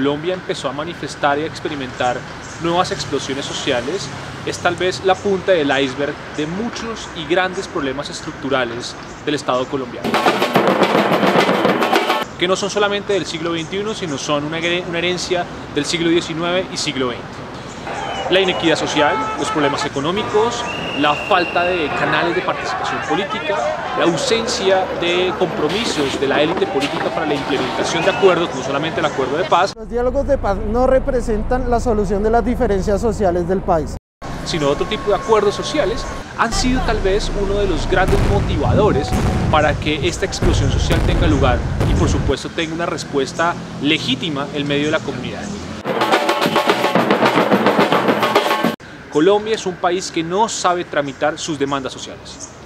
Colombia empezó a manifestar y a experimentar nuevas explosiones sociales es tal vez la punta del iceberg de muchos y grandes problemas estructurales del Estado colombiano que no son solamente del siglo XXI, sino son una, herencia del siglo XIX y siglo XX. La inequidad social, los problemas económicos, la falta de canales de participación política, la ausencia de compromisos de la élite política para la implementación de acuerdos, no solamente el acuerdo de paz. Los diálogos de paz no representan la solución de las diferencias sociales del país sino otro tipo de acuerdos sociales, han sido tal vez uno de los grandes motivadores para que esta explosión social tenga lugar y por supuesto tenga una respuesta legítima en medio de la comunidad. Colombia es un país que no sabe tramitar sus demandas sociales.